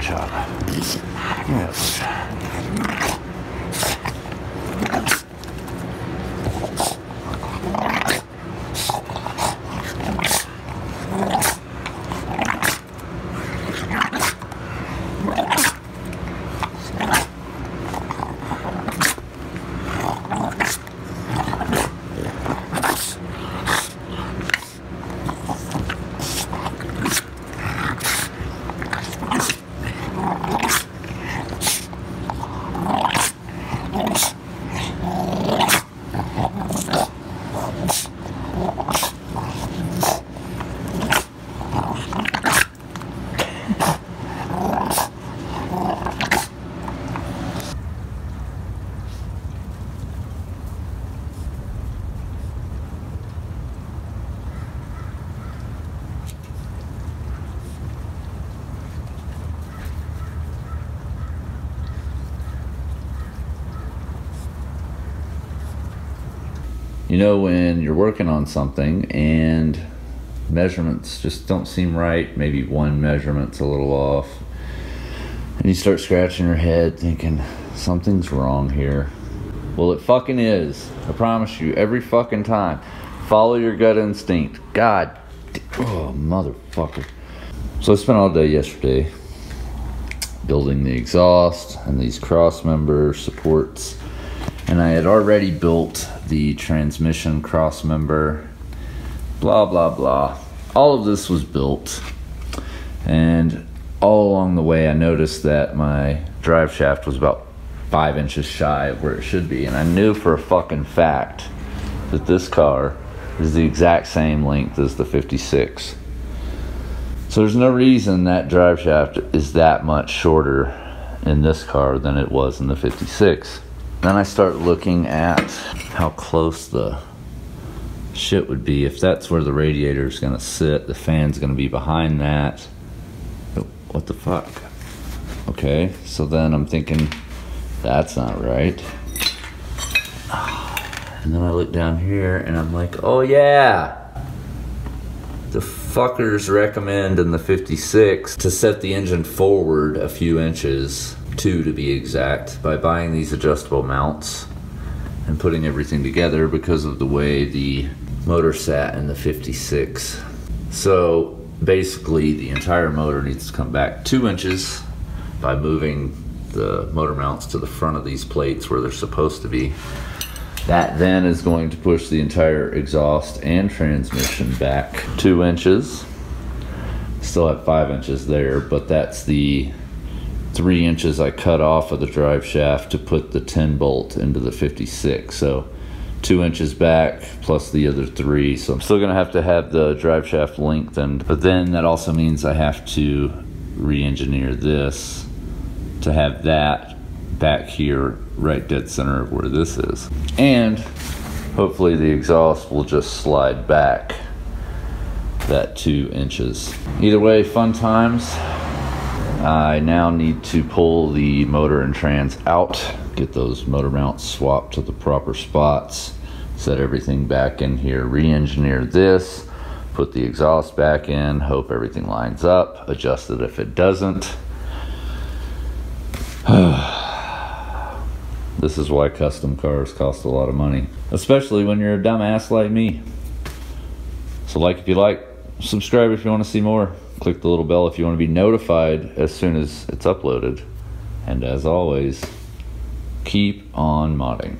chop. Yes. You know, when you're working on something and measurements just don't seem right, maybe one measurement's a little off, and you start scratching your head thinking, something's wrong here. Well, it fucking is. I promise you, every fucking time. Follow your gut instinct. God, oh, motherfucker. So I spent all day yesterday building the exhaust and these cross member supports and I had already built the transmission cross member, blah, blah, blah. All of this was built, and all along the way, I noticed that my drive shaft was about five inches shy of where it should be, and I knew for a fucking fact that this car is the exact same length as the 56. So there's no reason that drive shaft is that much shorter in this car than it was in the 56. Then I start looking at how close the shit would be. If that's where the radiator is gonna sit, the fan's gonna be behind that. What the fuck? Okay, so then I'm thinking, that's not right. And then I look down here and I'm like, oh yeah. The fuckers recommend in the 56 to set the engine forward a few inches two to be exact, by buying these adjustable mounts and putting everything together because of the way the motor sat in the 56. So basically the entire motor needs to come back two inches by moving the motor mounts to the front of these plates where they're supposed to be. That then is going to push the entire exhaust and transmission back two inches. Still have five inches there, but that's the three inches I cut off of the drive shaft to put the 10 bolt into the 56. So two inches back plus the other three. So I'm still gonna have to have the drive shaft lengthened, but then that also means I have to re-engineer this to have that back here right dead center of where this is. And hopefully the exhaust will just slide back that two inches. Either way, fun times. I now need to pull the motor and trans out, get those motor mounts swapped to the proper spots, set everything back in here, re-engineer this, put the exhaust back in, hope everything lines up, adjust it if it doesn't. this is why custom cars cost a lot of money, especially when you're a dumbass like me. So like if you like, subscribe if you want to see more click the little bell if you want to be notified as soon as it's uploaded. And as always, keep on modding.